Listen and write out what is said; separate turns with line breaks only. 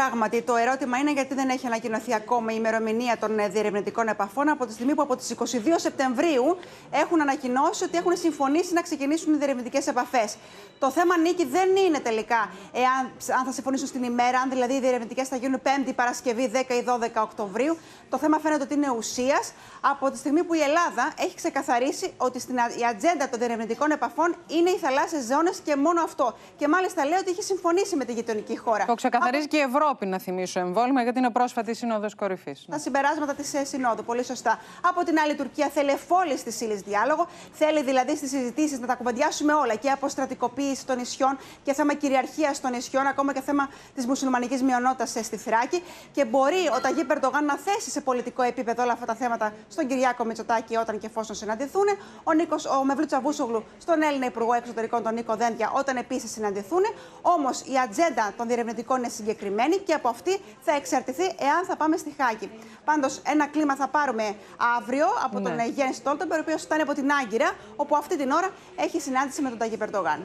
Πράγματι, το ερώτημα είναι γιατί δεν έχει ανακοινωθεί ακόμα η ημερομηνία των ε, διερευνητικών επαφών από τη στιγμή που από τις 22 Σεπτεμβρίου έχουν ανακοινώσει ότι έχουν συμφωνήσει να ξεκινήσουν οι διερευνητικές επαφές. Το θέμα νίκη δεν είναι τελικά εάν αν θα συμφωνήσουν στην ημέρα, αν δηλαδή οι διερευνητικές θα γίνουν 5η Παρασκευή 10 ή 12 Οκτωβρίου. Το θέμα φαίνεται ότι είναι ουσίας από τη στιγμή που η Ελλάδα έχει ξεκαθαρίσει ότι στην η ατζέντα των διερευνητικών επαφών είναι οι θαλάσσιες ζώνες και μόνο αυτό. Και μάλιστα λέει ότι έχει συμφωνήσει με τη γειτονική χώρα.
Το ξεκαθαρίζει και η Ευρώπη, να θυμίσω εμβόλυμα, γιατί είναι πρόσφατη σύνοδος κορυφής.
Τα συμπεράσματα της ε, Συνόδου. Πολύ σωστά. Από την άλλη, η Τουρκία θέλει εφόλης της ύλης διάλογο. Θέλει δηλαδή στις συζητήσεις να τα κουβεντιάσουμε όλα και αποστρατικοποίηση των νησιών και θέμα κυριαρχίας των νησιών, ακόμα και θέμα της μουσουλμανικής μειονότητας στη Θράκη. Και μπορεί ο Ταγί Περντογάν να θέσει σε πολιτικό επίπεδο όλα αυτά τα θέματα στον Κυριάκο Μητσοτάκη όταν και εφόσον συναντηθούν. Ο, Νίκος, ο Μευλού Τσαβούσογλου στον Έλληνα Υπουργό Εξωτερικών, τον Νίκο Δέντια, όταν επίσης συναντηθούν. Όμως η ατζέντα των διερευνητικών είναι συγκεκριμένη και από αυτή θα εξαρτηθεί εάν θα πάμε στη Χάκη. Πάντως, ένα κλίμα θα πάρουμε αύριο από ναι. τον Γιάννη Στόλτεμπερ, ο οποίος ήταν από την Άγκυρα, όπου αυτή την ώρα έχει συνάντηση με τον Ταγί Περντογάν.